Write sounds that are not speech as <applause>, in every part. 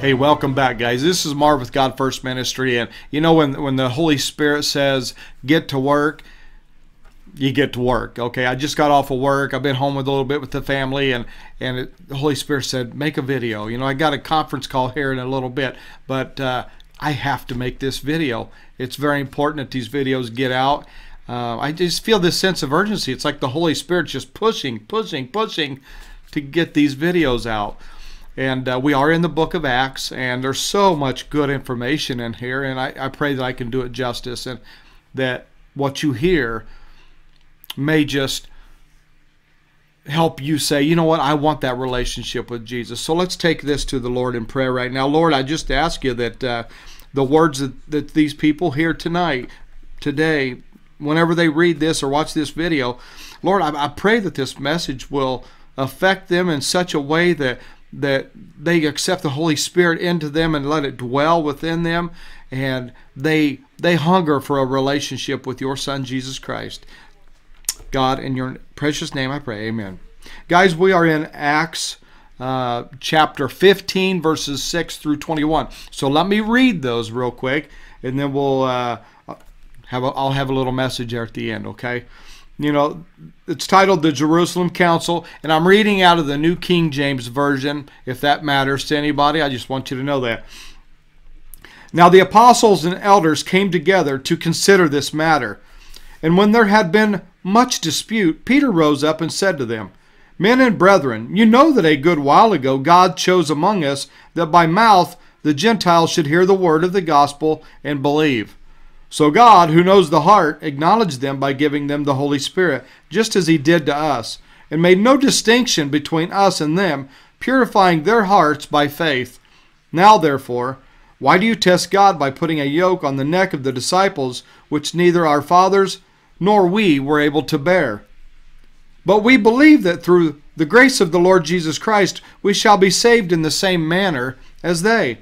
Hey, welcome back, guys. This is Marv with God First Ministry, and you know when when the Holy Spirit says get to work, you get to work. Okay, I just got off of work. I've been home with a little bit with the family, and and it, the Holy Spirit said make a video. You know, I got a conference call <laughs> here in a little bit, but uh, I have to make this video. It's very important that these videos get out. Uh, I just feel this sense of urgency. It's like the Holy Spirit just pushing, pushing, pushing to get these videos out. And uh, we are in the book of Acts, and there's so much good information in here. And I, I pray that I can do it justice and that what you hear may just help you say, you know what, I want that relationship with Jesus. So let's take this to the Lord in prayer right now. Lord, I just ask you that uh, the words that, that these people hear tonight, today, whenever they read this or watch this video, Lord, I, I pray that this message will affect them in such a way that that they accept the Holy Spirit into them and let it dwell within them and they they hunger for a relationship with your son Jesus Christ. God in your precious name I pray. Amen. Guys, we are in Acts uh, chapter 15 verses 6 through 21. So let me read those real quick and then we'll uh, have a, I'll have a little message there at the end, okay? You know, it's titled the Jerusalem Council, and I'm reading out of the New King James Version. If that matters to anybody, I just want you to know that. Now the apostles and elders came together to consider this matter. And when there had been much dispute, Peter rose up and said to them, Men and brethren, you know that a good while ago God chose among us that by mouth the Gentiles should hear the word of the gospel and believe. So God, who knows the heart, acknowledged them by giving them the Holy Spirit, just as He did to us, and made no distinction between us and them, purifying their hearts by faith. Now, therefore, why do you test God by putting a yoke on the neck of the disciples, which neither our fathers nor we were able to bear? But we believe that through the grace of the Lord Jesus Christ we shall be saved in the same manner as they.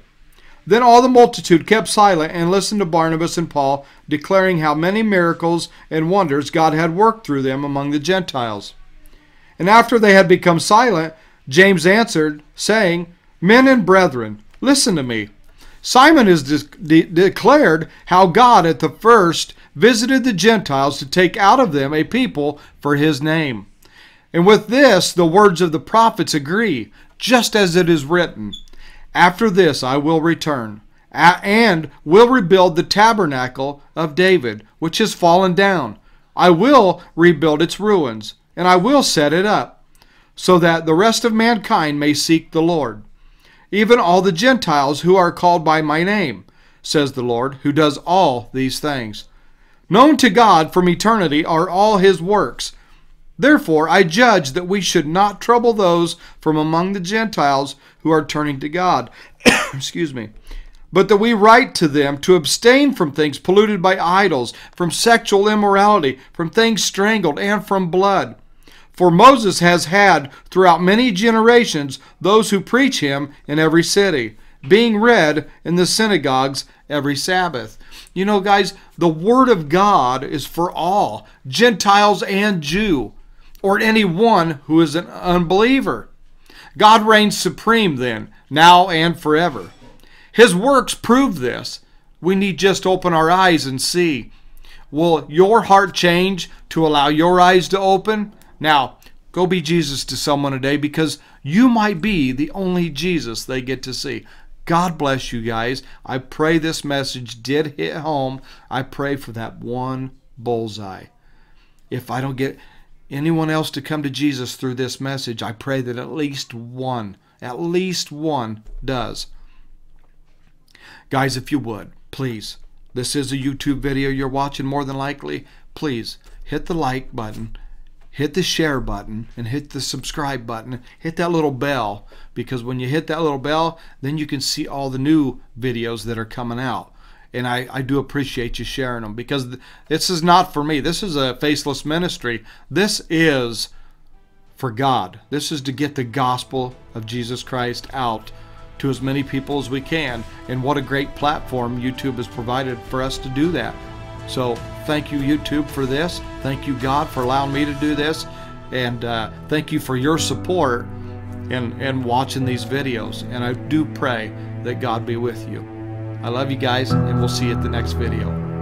Then all the multitude kept silent and listened to Barnabas and Paul, declaring how many miracles and wonders God had worked through them among the Gentiles. And after they had become silent, James answered, saying, Men and brethren, listen to me. Simon has de- de- declared how God at the first visited the Gentiles to take out of them a people for his name. And with this, the words of the prophets agree, just as it is written. After this I will return, and will rebuild the tabernacle of David, which has fallen down. I will rebuild its ruins, and I will set it up, so that the rest of mankind may seek the Lord. Even all the Gentiles who are called by my name, says the Lord, who does all these things. Known to God from eternity are all his works, Therefore, I judge that we should not trouble those from among the Gentiles who are turning to God. <coughs> Excuse me. But that we write to them to abstain from things polluted by idols, from sexual immorality, from things strangled, and from blood. For Moses has had throughout many generations those who preach him in every city, being read in the synagogues every Sabbath. You know, guys, the Word of God is for all, Gentiles and Jew or any one who is an unbeliever. God reigns supreme then, now and forever. His works prove this. We need just open our eyes and see. Will your heart change to allow your eyes to open? Now, go be Jesus to someone today because you might be the only Jesus they get to see. God bless you guys. I pray this message did hit home. I pray for that one bullseye. If I don't get anyone else to come to Jesus through this message, I pray that at least one, at least one does. Guys, if you would, please, this is a YouTube video you're watching more than likely. Please hit the like button, hit the share button, and hit the subscribe button. Hit that little bell because when you hit that little bell, then you can see all the new videos that are coming out and I, I do appreciate you sharing them because this is not for me. This is a faceless ministry. This is for God. This is to get the gospel of Jesus Christ out to as many people as we can. And what a great platform YouTube has provided for us to do that. So thank you, YouTube, for this. Thank you, God, for allowing me to do this. And uh, thank you for your support and, in watching these videos. And I do pray that God be with you. I love you guys, and we'll see you at the next video.